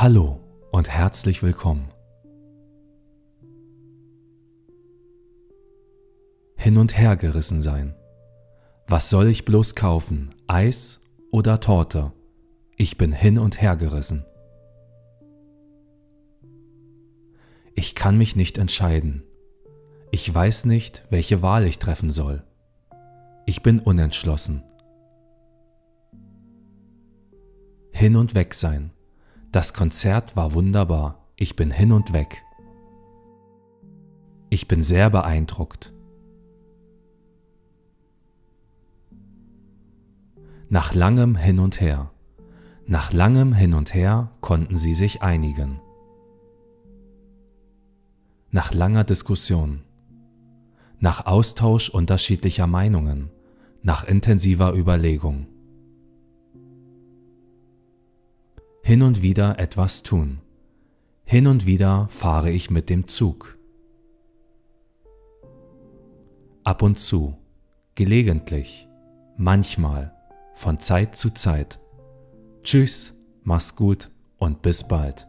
Hallo und herzlich willkommen. Hin und her gerissen sein. Was soll ich bloß kaufen, Eis oder Torte? Ich bin hin und her gerissen. Ich kann mich nicht entscheiden. Ich weiß nicht, welche Wahl ich treffen soll. Ich bin unentschlossen. Hin und weg sein. Das Konzert war wunderbar. Ich bin hin und weg. Ich bin sehr beeindruckt. Nach langem Hin und Her. Nach langem Hin und Her konnten sie sich einigen. Nach langer Diskussion. Nach Austausch unterschiedlicher Meinungen. Nach intensiver Überlegung. Hin und wieder etwas tun. Hin und wieder fahre ich mit dem Zug. Ab und zu, gelegentlich, manchmal, von Zeit zu Zeit. Tschüss, mach's gut und bis bald.